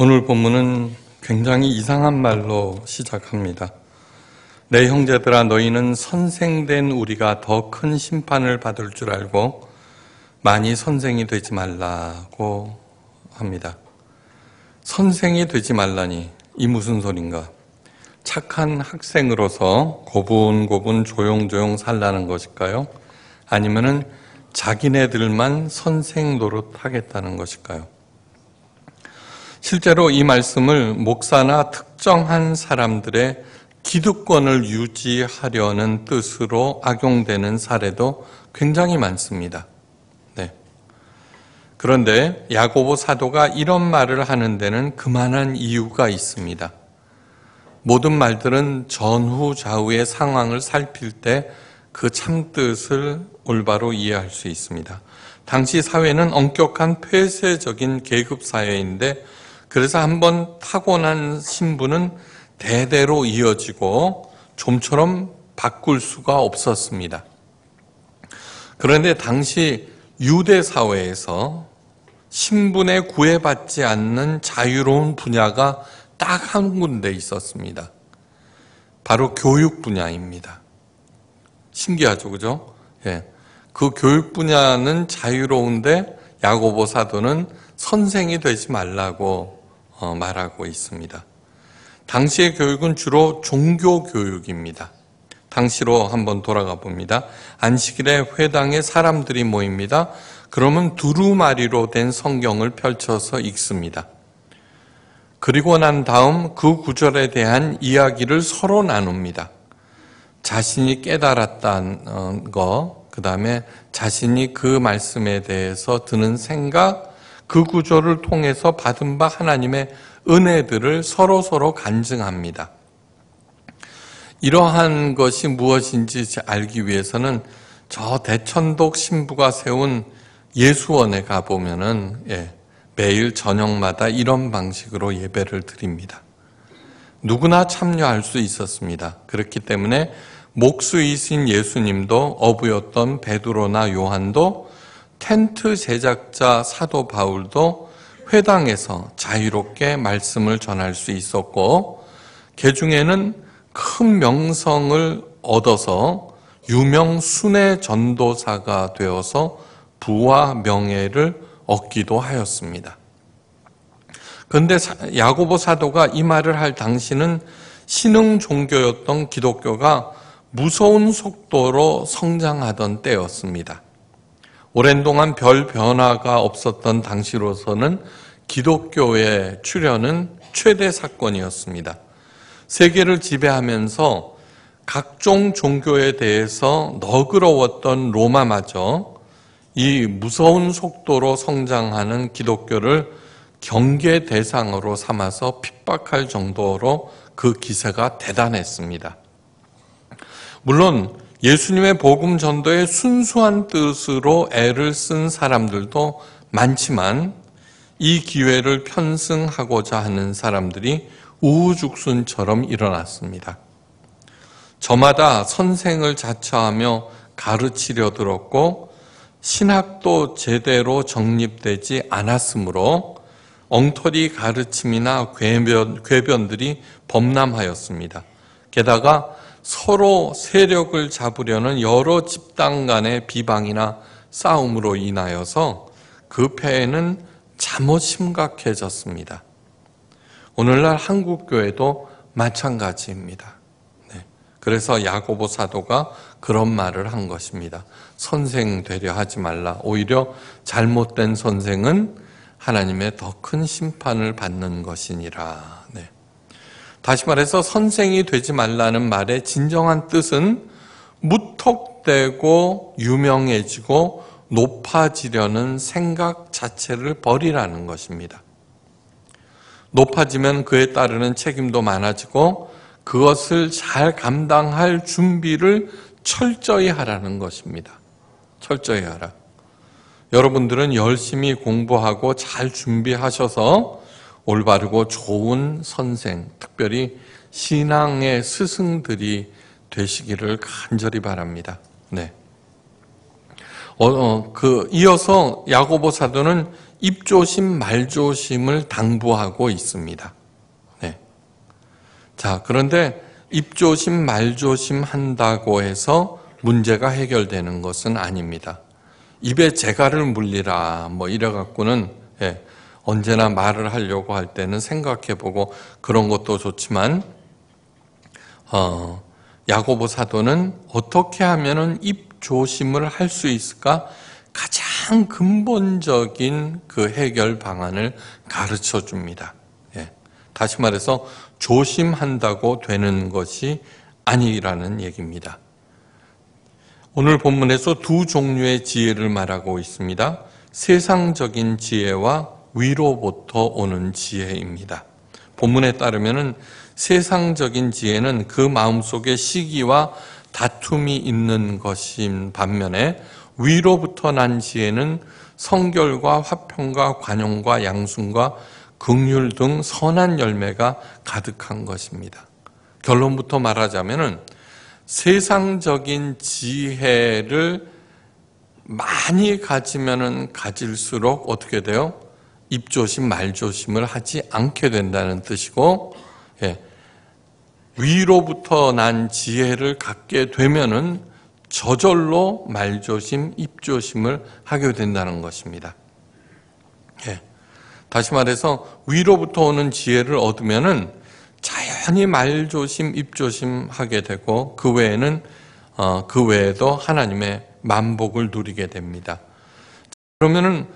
오늘 본문은 굉장히 이상한 말로 시작합니다. 내 형제들아 너희는 선생된 우리가 더 큰 심판을 받을 줄 알고 많이 선생이 되지 말라고 합니다. 선생이 되지 말라니 이 무슨 소린가? 착한 학생으로서 고분고분 조용조용 살라는 것일까요? 아니면은 자기네들만 선생 노릇 하겠다는 것일까요? 실제로 이 말씀을 목사나 특정한 사람들의 기득권을 유지하려는 뜻으로 악용되는 사례도 굉장히 많습니다. 네. 그런데 야고보 사도가 이런 말을 하는 데는 그만한 이유가 있습니다. 모든 말들은 전후 좌우의 상황을 살필 때 그 참뜻을 올바로 이해할 수 있습니다. 당시 사회는 엄격한 폐쇄적인 계급 사회인데 그래서 한번 타고난 신분은 대대로 이어지고 좀처럼 바꿀 수가 없었습니다. 그런데 당시 유대 사회에서 신분에 구애받지 않는 자유로운 분야가 딱 한 군데 있었습니다. 바로 교육 분야입니다. 신기하죠, 그죠? 예. 그 교육 분야는 자유로운데 야고보 사도는 선생이 되지 말라고 어, 말하고 있습니다. 당시의 교육은 주로 종교 교육입니다. 당시로 한번 돌아가 봅니다. 안식일에 회당에 사람들이 모입니다. 그러면 두루마리로 된 성경을 펼쳐서 읽습니다. 그리고 난 다음 그 구절에 대한 이야기를 서로 나눕니다. 자신이 깨달았다는 거, 그 다음에 자신이 그 말씀에 대해서 드는 생각, 그 구조를 통해서 받은 바 하나님의 은혜들을 서로 서로 간증합니다. 이러한 것이 무엇인지 알기 위해서는 저 대천독 신부가 세운 예수원에 가보면은, 예, 매일 저녁마다 이런 방식으로 예배를 드립니다. 누구나 참여할 수 있었습니다. 그렇기 때문에 목수이신 예수님도 어부였던 베드로나 요한도 텐트 제작자 사도 바울도 회당에서 자유롭게 말씀을 전할 수 있었고 개중에는 큰 명성을 얻어서 유명 순회 전도사가 되어서 부와 명예를 얻기도 하였습니다. 그런데 야고보 사도가 이 말을 할 당시는 신흥 종교였던 기독교가 무서운 속도로 성장하던 때였습니다. 오랜 동안 별 변화가 없었던 당시로서는 기독교의 출현은 최대 사건이었습니다. 세계를 지배하면서 각종 종교에 대해서 너그러웠던 로마마저 이 무서운 속도로 성장하는 기독교를 경계 대상으로 삼아서 핍박할 정도로 그 기세가 대단했습니다. 물론 예수님의 복음 전도의 순수한 뜻으로 애를 쓴 사람들도 많지만 이 기회를 편승하고자 하는 사람들이 우후죽순처럼 일어났습니다. 저마다 선생을 자처하며 가르치려 들었고 신학도 제대로 정립되지 않았으므로 엉터리 가르침이나 궤변, 궤변들이 범람하였습니다. 게다가 서로 세력을 잡으려는 여러 집단 간의 비방이나 싸움으로 인하여서 그 폐해는 잠옷 심각해졌습니다. 오늘날 한국교회도 마찬가지입니다. 네. 그래서 야고보 사도가 그런 말을 한 것입니다. 선생 되려 하지 말라. 오히려 잘못된 선생은 하나님의 더 큰 심판을 받는 것이니라. 네. 다시 말해서 선생이 되지 말라는 말의 진정한 뜻은 무턱대고 유명해지고 높아지려는 생각 자체를 버리라는 것입니다. 높아지면 그에 따르는 책임도 많아지고 그것을 잘 감당할 준비를 철저히 하라는 것입니다. 철저히 하라. 여러분들은 열심히 공부하고 잘 준비하셔서 올바르고 좋은 선생, 특별히 신앙의 스승들이 되시기를 간절히 바랍니다. 네. 어, 어, 그 이어서 야고보 사도는 입조심 말조심을 당부하고 있습니다. 네. 자, 그런데 입조심 말조심 한다고 해서 문제가 해결되는 것은 아닙니다. 입에 재갈을 물리라 뭐 이래 갖고는 예, 언제나 말을 하려고 할 때는 생각해 보고 그런 것도 좋지만 어, 야고보 사도는 어떻게 하면은 입 조심을 할 수 있을까? 가장 근본적인 그 해결 방안을 가르쳐 줍니다. 예. 다시 말해서 조심한다고 되는 것이 아니라는 얘기입니다. 오늘 본문에서 두 종류의 지혜를 말하고 있습니다. 세상적인 지혜와 위로부터 오는 지혜입니다. 본문에 따르면은 세상적인 지혜는 그 마음속에 시기와 다툼이 있는 것인 반면에 위로부터 난 지혜는 성결과 화평과 관용과 양순과 극률 등 선한 열매가 가득한 것입니다. 결론부터 말하자면은 세상적인 지혜를 많이 가지면은 가질수록 어떻게 돼요? 입조심, 말조심을 하지 않게 된다는 뜻이고, 예. 위로부터 난 지혜를 갖게 되면은 저절로 말조심, 입조심을 하게 된다는 것입니다. 예. 다시 말해서 위로부터 오는 지혜를 얻으면은 자연히 말조심, 입조심 하게 되고 그 외에는 어, 그 외에도 하나님의 만복을 누리게 됩니다. 그러면은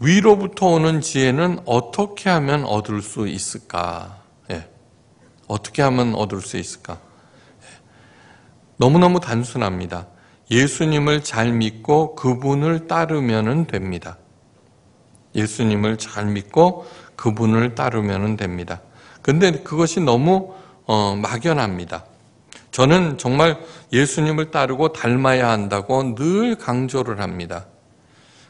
위로부터 오는 지혜는 어떻게 하면 얻을 수 있을까? 예. 어떻게 하면 얻을 수 있을까? 예. 너무너무 단순합니다. 예수님을 잘 믿고 그분을 따르면 됩니다. 예수님을 잘 믿고 그분을 따르면 됩니다. 근데 그것이 너무 어, 막연합니다. 저는 정말 예수님을 따르고 닮아야 한다고 늘 강조를 합니다.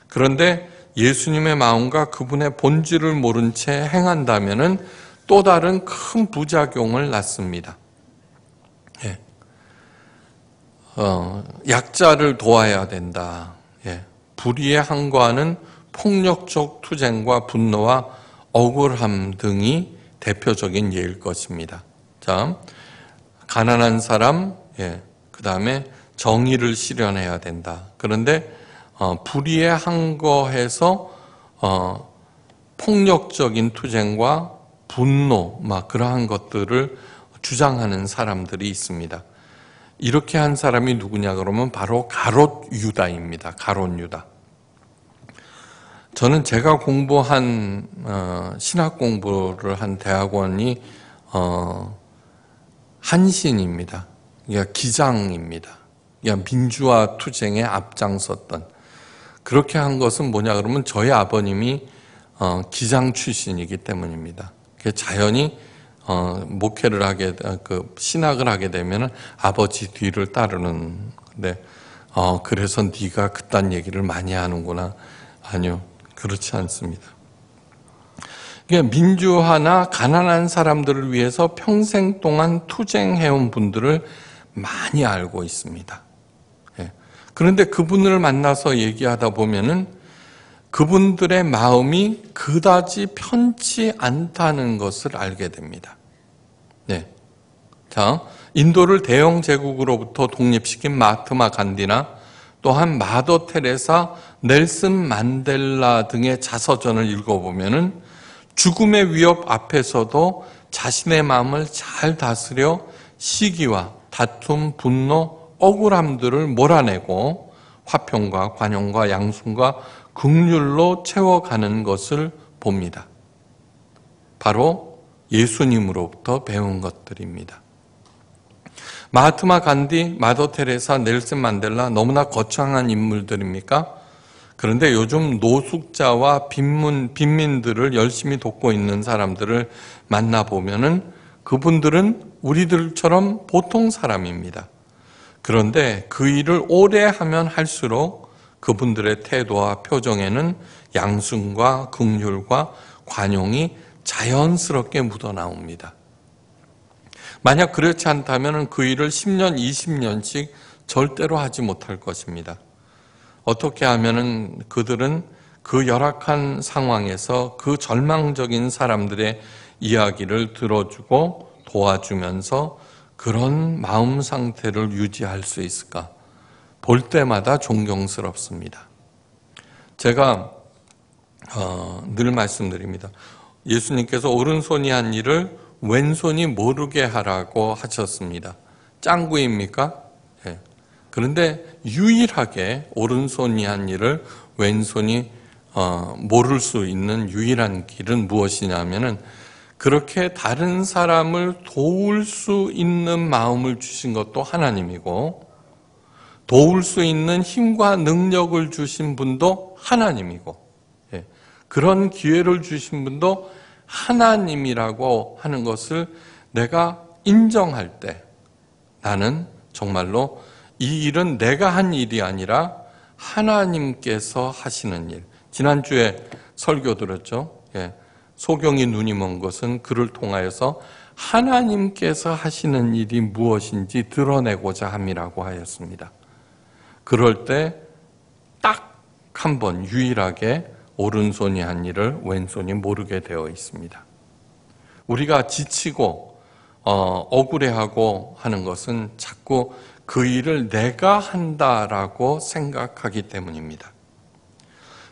그런데 예수님의 마음과 그분의 본질을 모른 채 행한다면 또 다른 큰 부작용을 낳습니다. 예. 어, 약자를 도와야 된다. 예. 불의의 항거하는 폭력적 투쟁과 분노와 억울함 등이 대표적인 예일 것입니다. 자, 가난한 사람, 예, 그 다음에 정의를 실현해야 된다. 그런데 어, 불의에 항거해서 어, 폭력적인 투쟁과 분노, 막 그러한 것들을 주장하는 사람들이 있습니다. 이렇게 한 사람이 누구냐 그러면 바로 가롯 유다입니다. 가롯 유다. 저는 제가 공부한 어, 신학 공부를 한 대학원이 어, 한신입니다. 그러니까 기장입니다. 그러니까 민주화 투쟁에 앞장섰던 그렇게 한 것은 뭐냐 그러면 저희 아버님이 어, 기장 출신이기 때문입니다. 자연히 어, 목회를 하게 그 신학을 하게 되면 아버지 뒤를 따르는 근데 어, 그래서 네가 그딴 얘기를 많이 하는구나 아니요 그렇지 않습니다. 민주화나 가난한 사람들을 위해서 평생 동안 투쟁해온 분들을 많이 알고 있습니다. 예. 그런데 그분을 만나서 얘기하다 보면은 그분들의 마음이 그다지 편치 않다는 것을 알게 됩니다. 네. 자, 인도를 대영 제국으로부터 독립시킨 마트마 간디나 또한 마더 테레사, 넬슨 만델라 등의 자서전을 읽어보면은 죽음의 위협 앞에서도 자신의 마음을 잘 다스려 시기와 다툼, 분노, 억울함들을 몰아내고 화평과 관용과 양순과 극률로 채워가는 것을 봅니다. 바로 예수님으로부터 배운 것들입니다. 마하트마 간디, 마더 테레사, 넬슨 만델라 너무나 거창한 인물들입니까? 그런데 요즘 노숙자와 빈민, 빈민들을 열심히 돕고 있는 사람들을 만나보면은 그분들은 우리들처럼 보통 사람입니다. 그런데 그 일을 오래 하면 할수록 그분들의 태도와 표정에는 양순과 극률과 관용이 자연스럽게 묻어나옵니다. 만약 그렇지 않다면 그 일을 10년, 20년씩 절대로 하지 못할 것입니다. 어떻게 하면은 그들은 그 열악한 상황에서 그 절망적인 사람들의 이야기를 들어주고 도와주면서 그런 마음 상태를 유지할 수 있을까? 볼 때마다 존경스럽습니다. 제가 어, 늘 말씀드립니다. 예수님께서 오른손이 한 일을 왼손이 모르게 하라고 하셨습니다. 짱구입니까? 네. 그런데 유일하게 오른손이 한 일을 왼손이 어, 모를 수 있는 유일한 길은 무엇이냐면은 그렇게 다른 사람을 도울 수 있는 마음을 주신 것도 하나님이고 도울 수 있는 힘과 능력을 주신 분도 하나님이고 예. 그런 기회를 주신 분도 하나님이라고 하는 것을 내가 인정할 때 나는 정말로 이 일은 내가 한 일이 아니라 하나님께서 하시는 일. 지난주에 설교 들었죠. 예. 소경이 눈이 먼 것은 그를 통하여서 하나님께서 하시는 일이 무엇인지 드러내고자 함이라고 하였습니다. 그럴 때 딱 한 번 유일하게 오른손이 한 일을 왼손이 모르게 되어 있습니다. 우리가 지치고 어, 억울해하고 하는 것은 자꾸 그 일을 내가 한다라고 생각하기 때문입니다.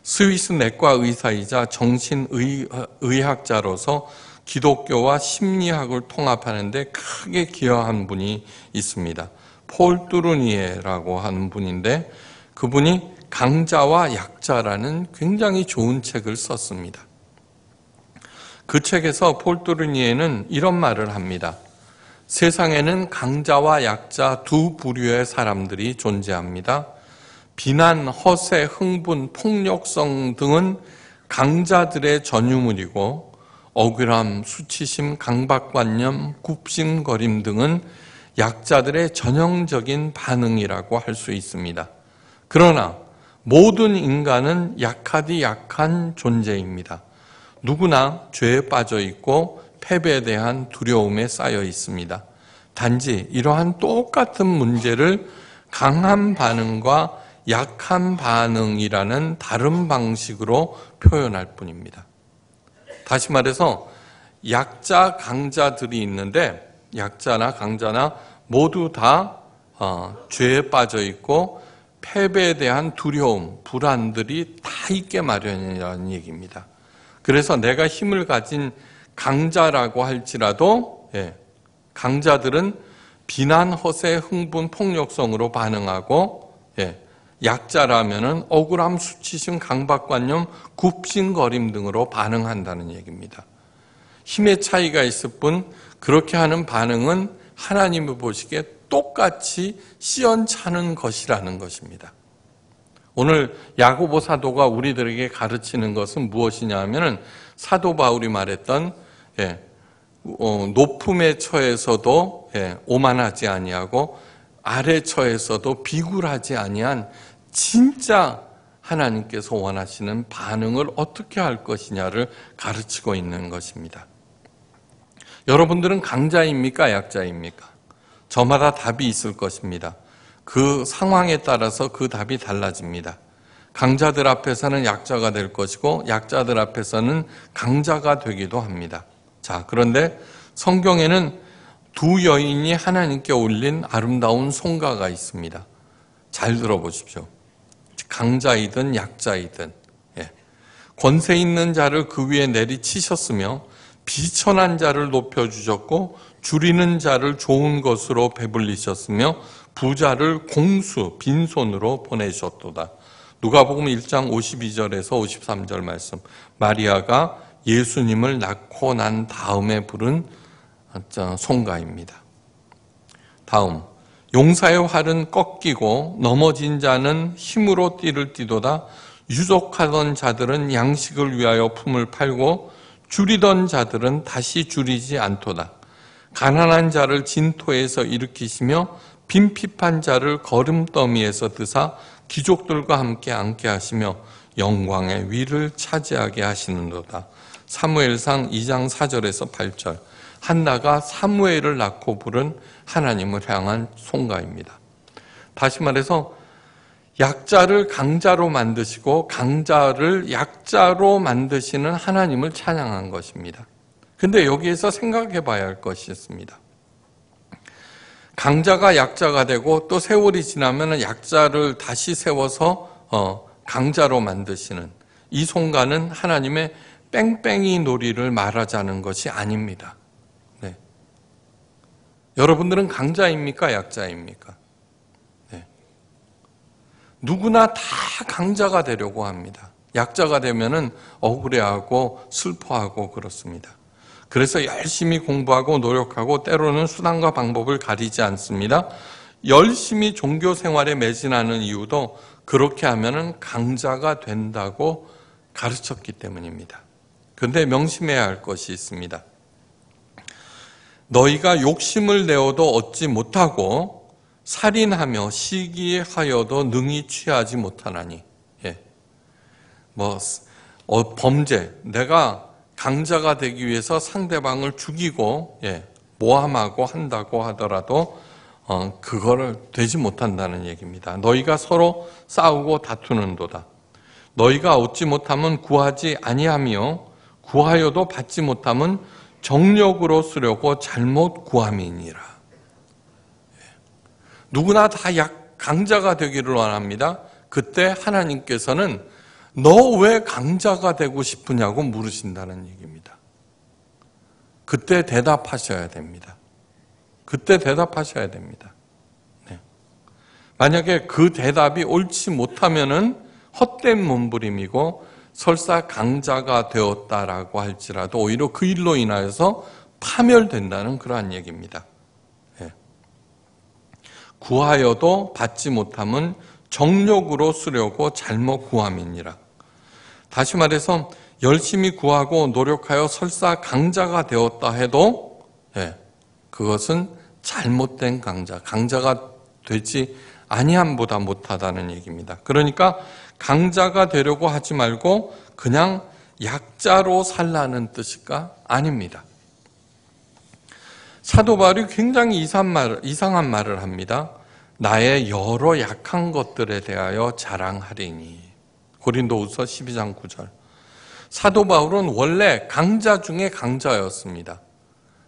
스위스 내과 의사이자 정신의학자로서 기독교와 심리학을 통합하는데 크게 기여한 분이 있습니다. 폴 뚜르니에라고 하는 분인데 그분이 강자와 약자라는 굉장히 좋은 책을 썼습니다. 그 책에서 폴 뚜르니에는 이런 말을 합니다. 세상에는 강자와 약자 두 부류의 사람들이 존재합니다. 비난, 허세, 흥분, 폭력성 등은 강자들의 전유물이고 억울함, 수치심, 강박관념, 굽신거림 등은 약자들의 전형적인 반응이라고 할 수 있습니다. 그러나 모든 인간은 약하디 약한 존재입니다. 누구나 죄에 빠져 있고 패배에 대한 두려움에 쌓여 있습니다. 단지 이러한 똑같은 문제를 강한 반응과 약한 반응이라는 다른 방식으로 표현할 뿐입니다. 다시 말해서 약자, 강자들이 있는데 약자나 강자나 모두 다 어, 죄에 빠져 있고 패배에 대한 두려움, 불안들이 다 있게 마련이라는 얘기입니다. 그래서 내가 힘을 가진 강자라고 할지라도 예, 강자들은 비난, 허세, 흥분, 폭력성으로 반응하고 예, 약자라면은 억울함, 수치심, 강박관념, 굽신거림 등으로 반응한다는 얘기입니다. 힘의 차이가 있을 뿐 그렇게 하는 반응은 하나님을 보시기에 똑같이 시원찮은 것이라는 것입니다. 오늘 야고보 사도가 우리들에게 가르치는 것은 무엇이냐 하면은 사도 바울이 말했던 예, 어, 높음의 처에서도 예, 오만하지 아니하고 아래 처에서도 비굴하지 아니한 진짜 하나님께서 원하시는 반응을 어떻게 할 것이냐를 가르치고 있는 것입니다. 여러분들은 강자입니까? 약자입니까? 저마다 답이 있을 것입니다. 그 상황에 따라서 그 답이 달라집니다. 강자들 앞에서는 약자가 될 것이고 약자들 앞에서는 강자가 되기도 합니다. 자, 그런데 성경에는 두 여인이 하나님께 올린 아름다운 송가가 있습니다. 잘 들어보십시오. 강자이든 약자이든 예. 권세 있는 자를 그 위에 내리치셨으며 비천한 자를 높여주셨고 줄이는 자를 좋은 것으로 배불리셨으며 부자를 공수 빈손으로 보내셨도다. 누가복음 1장 52절에서 53절 말씀. 마리아가 예수님을 낳고 난 다음에 부른 송가입니다. 다음 용사의 활은 꺾이고 넘어진 자는 힘으로 띠를 띠도다. 유족하던 자들은 양식을 위하여 품을 팔고 줄이던 자들은 다시 줄이지 않도다. 가난한 자를 진토에서 일으키시며 빈핍한 자를 거름더미에서 드사 귀족들과 함께 앉게 하시며 영광의 위를 차지하게 하시는도다. 사무엘상 2장 4절에서 8절. 한나가 사무엘을 낳고 부른 하나님을 향한 송가입니다. 다시 말해서 약자를 강자로 만드시고 강자를 약자로 만드시는 하나님을 찬양한 것입니다. 근데 여기에서 생각해 봐야 할 것이 있습니다. 강자가 약자가 되고 또 세월이 지나면 약자를 다시 세워서 어, 강자로 만드시는 이 송가는 하나님의 뺑뺑이 놀이를 말하자는 것이 아닙니다. 네. 여러분들은 강자입니까? 약자입니까? 네. 누구나 다 강자가 되려고 합니다. 약자가 되면은 억울해하고 슬퍼하고 그렇습니다. 그래서 열심히 공부하고 노력하고 때로는 수단과 방법을 가리지 않습니다. 열심히 종교 생활에 매진하는 이유도 그렇게 하면은 강자가 된다고 가르쳤기 때문입니다. 그런데 명심해야 할 것이 있습니다. 너희가 욕심을 내어도 얻지 못하고 살인하며 시기하여도 능히 취하지 못하나니. 예. 뭐 어, 범죄 내가 강자가 되기 위해서 상대방을 죽이고 예, 모함하고 한다고 하더라도 어, 그거를 되지 못한다는 얘기입니다. 너희가 서로 싸우고 다투는도다. 너희가 얻지 못하면 구하지 아니하며 구하여도 받지 못하면 정력으로 쓰려고 잘못 구함이니라. 예. 누구나 다 약 강자가 되기를 원합니다. 그때 하나님께서는 너 왜 강자가 되고 싶으냐고 물으신다는 얘기입니다. 그때 대답하셔야 됩니다. 그때 대답하셔야 됩니다. 네. 만약에 그 대답이 옳지 못하면은 헛된 몸부림이고 설사 강자가 되었다라고 할지라도 오히려 그 일로 인하여서 파멸된다는 그러한 얘기입니다. 네. 구하여도 받지 못함은 정력으로 쓰려고 잘못 구함이니라. 다시 말해서 열심히 구하고 노력하여 설사 강자가 되었다 해도 예, 그것은 잘못된 강자, 강자가 되지 아니함보다 못하다는 얘기입니다. 그러니까 강자가 되려고 하지 말고 그냥 약자로 살라는 뜻일까? 아닙니다. 사도 바울이 굉장히 이상한, 말, 이상한 말을 합니다. 나의 여러 약한 것들에 대하여 자랑하리니. 고린도후서 12장 9절. 사도 바울은 원래 강자 중에 강자였습니다.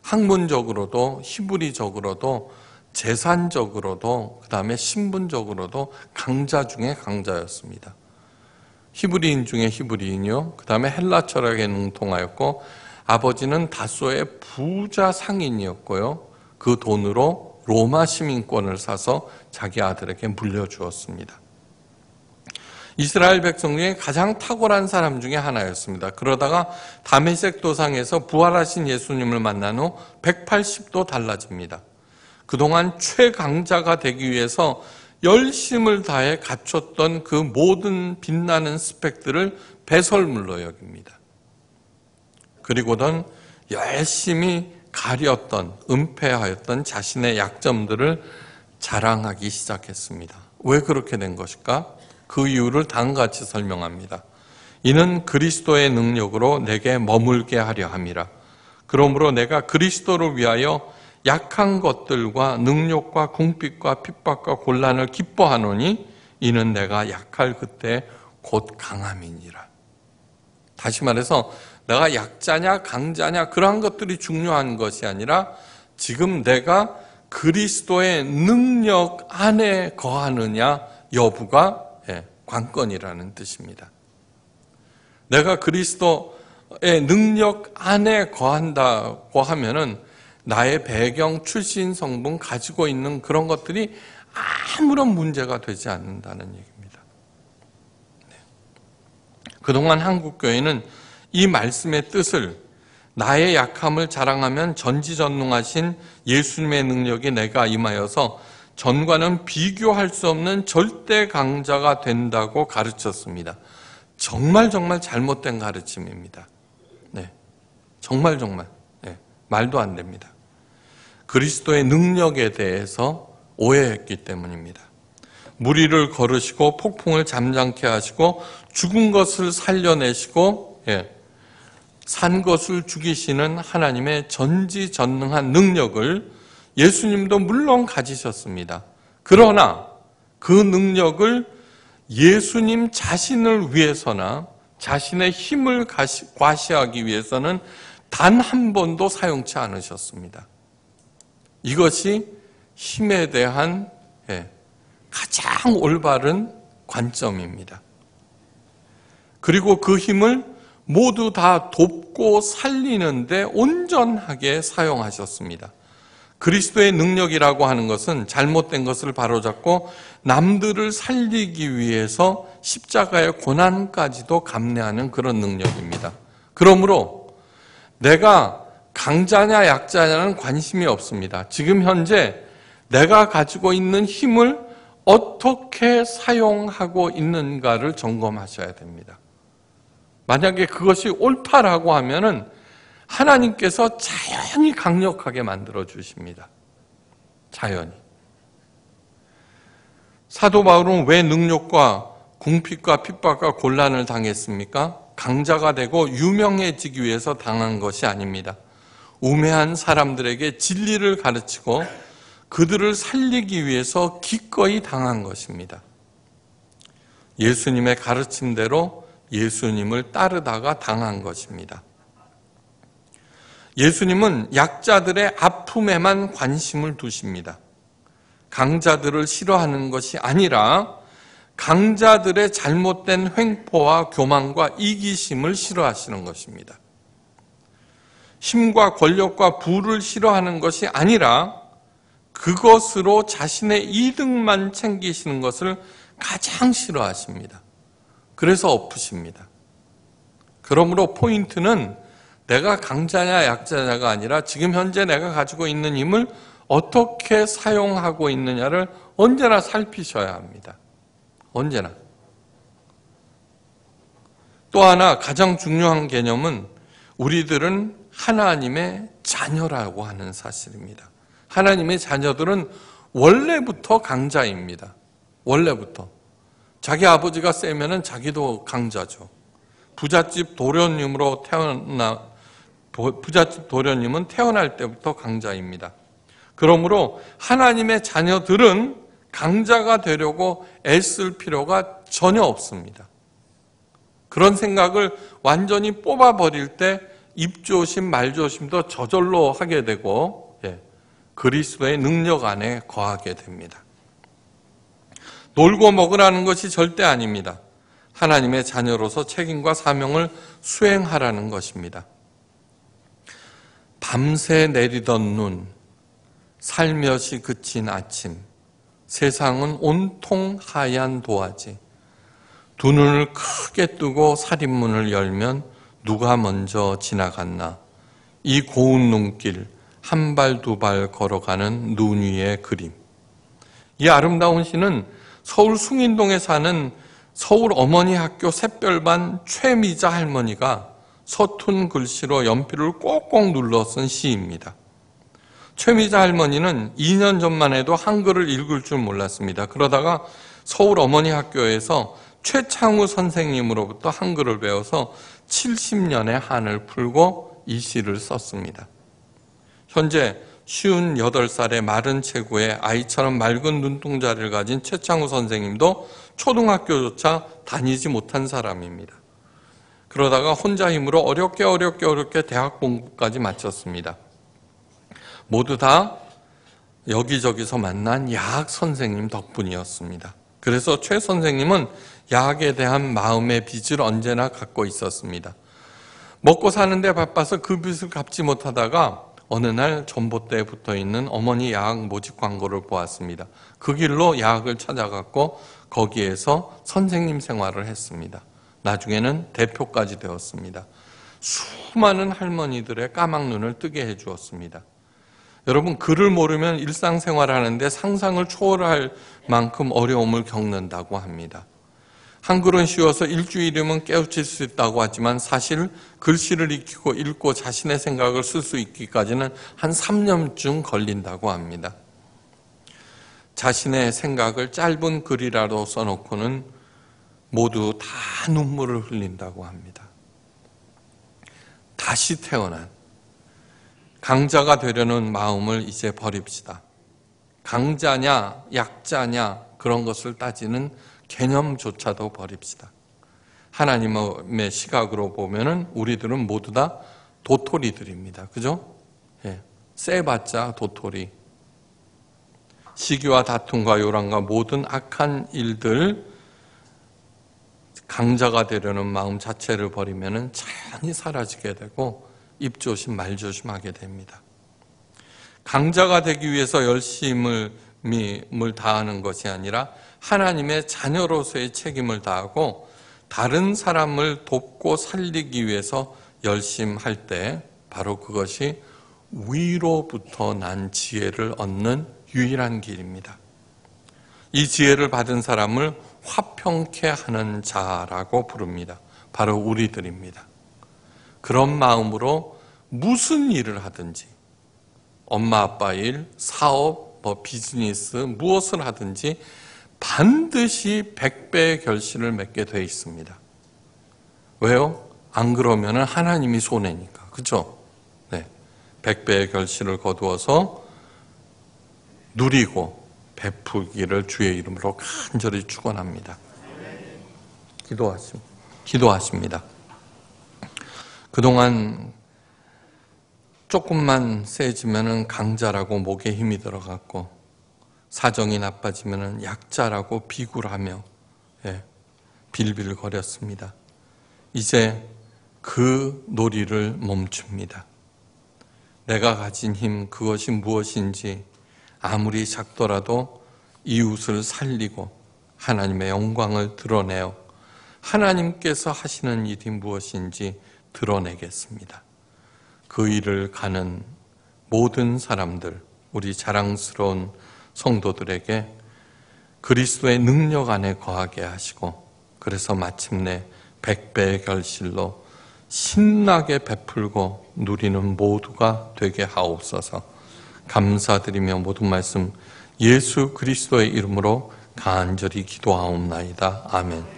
학문적으로도 히브리적으로도 재산적으로도 그다음에 신분적으로도 강자 중에 강자였습니다. 히브리인 중에 히브리인이요. 그 다음에 헬라 철학에 능통하였고 아버지는 다소의 부자 상인이었고요. 그 돈으로 로마 시민권을 사서 자기 아들에게 물려주었습니다. 이스라엘 백성 중에 가장 탁월한 사람 중에 하나였습니다. 그러다가 다메섹 도상에서 부활하신 예수님을 만난 후 180도 달라집니다. 그동안 최강자가 되기 위해서 열심을 다해 갖췄던 그 모든 빛나는 스펙들을 배설물로 여깁니다. 그리고는 열심히 가렸던, 은폐하였던 자신의 약점들을 자랑하기 시작했습니다. 왜 그렇게 된 것일까? 그 이유를 다음같이 설명합니다. 이는 그리스도의 능력으로 내게 머물게 하려 함이라. 그러므로 내가 그리스도를 위하여 약한 것들과 능력과 궁핍과 핍박과 곤란을 기뻐하노니 이는 내가 약할 그때 곧 강함이니라. 다시 말해서 내가 약자냐 강자냐 그러한 것들이 중요한 것이 아니라 지금 내가 그리스도의 능력 안에 거하느냐 여부가 관건이라는 뜻입니다. 내가 그리스도의 능력 안에 거한다고 하면은 나의 배경, 출신, 성분 가지고 있는 그런 것들이 아무런 문제가 되지 않는다는 얘기입니다. 네. 그동안 한국교회는 이 말씀의 뜻을 나의 약함을 자랑하면 전지전능하신 예수님의 능력이 내가 임하여서 전과는 비교할 수 없는 절대 강자가 된다고 가르쳤습니다. 정말 정말 잘못된 가르침입니다. 네. 정말 정말. 네. 말도 안 됩니다. 그리스도의 능력에 대해서 오해했기 때문입니다. 무리를 걸으시고 폭풍을 잠잠케 하시고 죽은 것을 살려내시고 예, 산 것을 죽이시는 하나님의 전지전능한 능력을 예수님도 물론 가지셨습니다. 그러나 그 능력을 예수님 자신을 위해서나 자신의 힘을 과시하기 위해서는 단 한 번도 사용치 않으셨습니다. 이것이 힘에 대한 예, 가장 올바른 관점입니다. 그리고 그 힘을 모두 다 돕고 살리는데 온전하게 사용하셨습니다. 그리스도의 능력이라고 하는 것은 잘못된 것을 바로잡고 남들을 살리기 위해서 십자가의 고난까지도 감내하는 그런 능력입니다. 그러므로 내가 강자냐 약자냐는 관심이 없습니다. 지금 현재 내가 가지고 있는 힘을 어떻게 사용하고 있는가를 점검하셔야 됩니다. 만약에 그것이 옳다라고 하면은 하나님께서 자연히 강력하게 만들어 주십니다. 자연히. 사도 바울은 왜 능력과 궁핍과 핍박과 곤란을 당했습니까? 강자가 되고 유명해지기 위해서 당한 것이 아닙니다. 우매한 사람들에게 진리를 가르치고 그들을 살리기 위해서 기꺼이 당한 것입니다. 예수님의 가르침대로 예수님을 따르다가 당한 것입니다. 예수님은 약자들의 아픔에만 관심을 두십니다. 강자들을 싫어하는 것이 아니라 강자들의 잘못된 횡포와 교만과 이기심을 싫어하시는 것입니다. 힘과 권력과 부를 싫어하는 것이 아니라 그것으로 자신의 이득만 챙기시는 것을 가장 싫어하십니다. 그래서 엎으십니다. 그러므로 포인트는 내가 강자냐 약자냐가 아니라 지금 현재 내가 가지고 있는 힘을 어떻게 사용하고 있느냐를 언제나 살피셔야 합니다. 언제나. 또 하나 가장 중요한 개념은 우리들은 하나님의 자녀라고 하는 사실입니다. 하나님의 자녀들은 원래부터 강자입니다. 원래부터. 자기 아버지가 세면은 자기도 강자죠. 부잣집 도련님으로 태어나 부잣집 도련님은 태어날 때부터 강자입니다. 그러므로 하나님의 자녀들은 강자가 되려고 애쓸 필요가 전혀 없습니다. 그런 생각을 완전히 뽑아버릴 때 입조심, 말조심도 저절로 하게 되고 예, 그리스도의 능력 안에 거하게 됩니다. 놀고 먹으라는 것이 절대 아닙니다. 하나님의 자녀로서 책임과 사명을 수행하라는 것입니다. 밤새 내리던 눈, 살며시 그친 아침, 세상은 온통 하얀 도화지. 두 눈을 크게 뜨고 살인문을 열면 누가 먼저 지나갔나. 이 고운 눈길, 한 발두발 걸어가는 눈 위의 그림. 이 아름다운 시는 서울 숭인동에 사는 서울 어머니 학교 샛별반 최미자 할머니가 서툰 글씨로 연필을 꼭꼭 눌러 쓴 시입니다. 최미자 할머니는 2년 전만 해도 한글을 읽을 줄 몰랐습니다. 그러다가 서울 어머니 학교에서 최창우 선생님으로부터 한글을 배워서 70년의 한을 풀고 이 시를 썼습니다. 현재 58살의 마른 체구에 아이처럼 맑은 눈동자를 가진 최창우 선생님도 초등학교조차 다니지 못한 사람입니다. 그러다가 혼자 힘으로 어렵게 어렵게 어렵게 대학 공부까지 마쳤습니다. 모두 다 여기저기서 만난 야학 선생님 덕분이었습니다. 그래서 최 선생님은 야학에 대한 마음의 빚을 언제나 갖고 있었습니다. 먹고 사는데 바빠서 그 빚을 갚지 못하다가 어느 날 전봇대에 붙어 있는 어머니 야학 모집 광고를 보았습니다. 그 길로 야학을 찾아갔고 거기에서 선생님 생활을 했습니다. 나중에는 대표까지 되었습니다. 수많은 할머니들의 까막눈을 뜨게 해 주었습니다. 여러분, 글을 모르면 일상생활 하는데 상상을 초월할 만큼 어려움을 겪는다고 합니다. 한글은 쉬워서 일주일이면 깨우칠 수 있다고 하지만 사실 글씨를 익히고 읽고 자신의 생각을 쓸 수 있기까지는 한 3년쯤 걸린다고 합니다. 자신의 생각을 짧은 글이라도 써놓고는 모두 다 눈물을 흘린다고 합니다. 다시 태어난 강자가 되려는 마음을 이제 버립시다. 강자냐, 약자냐, 그런 것을 따지는 개념조차도 버립시다. 하나님의 시각으로 보면은 우리들은 모두 다 도토리들입니다. 그죠? 예. 쎄봤자 도토리. 시기와 다툼과 요란과 모든 악한 일들 강자가 되려는 마음 자체를 버리면은 자연히 사라지게 되고 입 조심 말 조심하게 됩니다. 강자가 되기 위해서 열심을 다하는 것이 아니라 하나님의 자녀로서의 책임을 다하고 다른 사람을 돕고 살리기 위해서 열심할 때 바로 그것이 위로부터 난 지혜를 얻는 유일한 길입니다. 이 지혜를 받은 사람을 화평케 하는 자라고 부릅니다. 바로 우리들입니다. 그런 마음으로 무슨 일을 하든지 엄마 아빠 일, 사업, 뭐 비즈니스 무엇을 하든지 반드시 백배의 결실을 맺게 되어 있습니다. 왜요? 안 그러면 하나님이 손해니까. 그죠? 네. 백배의 결실을 거두어서 누리고 베푸기를 주의 이름으로 간절히 축원합니다. 기도하십니다. 기도하십니다. 그동안 조금만 세지면은 강자라고 목에 힘이 들어갔고 사정이 나빠지면은 약자라고 비굴하며 예, 빌빌거렸습니다. 이제 그 놀이를 멈춥니다. 내가 가진 힘 그것이 무엇인지 아무리 작더라도 이웃을 살리고 하나님의 영광을 드러내어 하나님께서 하시는 일이 무엇인지 드러내겠습니다. 그 일을 가는 모든 사람들, 우리 자랑스러운 성도들에게 그리스도의 능력 안에 거하게 하시고 그래서 마침내 백배의 결실로 신나게 베풀고 누리는 모두가 되게 하옵소서 감사드리며 모든 말씀 예수 그리스도의 이름으로 간절히 기도하옵나이다. 아멘.